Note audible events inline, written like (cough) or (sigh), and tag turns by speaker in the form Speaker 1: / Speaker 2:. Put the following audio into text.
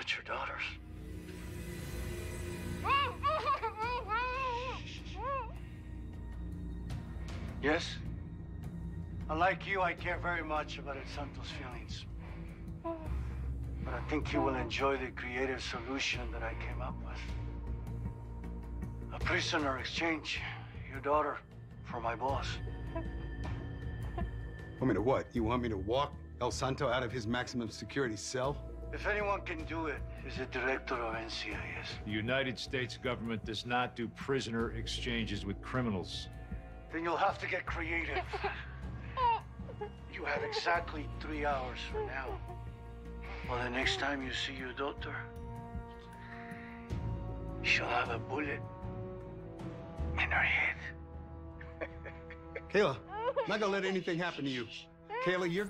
Speaker 1: touch your daughters. Yes? Unlike you, I care very much about El Santos' feelings. But I think you will enjoy the creative solution that I came up with. A prisoner exchange. Your daughter for my boss.
Speaker 2: Want me to what? You want me to walk El Santo out of his maximum security cell?
Speaker 1: If anyone can do it, it, is the director of NCIS.
Speaker 3: The United States government does not do prisoner exchanges with criminals.
Speaker 1: Then you'll have to get creative. (laughs) You have exactly three hours from now. Well, the next time you see your daughter, she'll have a bullet in her head. (laughs)
Speaker 2: Kayla, I'm not gonna let anything happen to you. Kayla, you're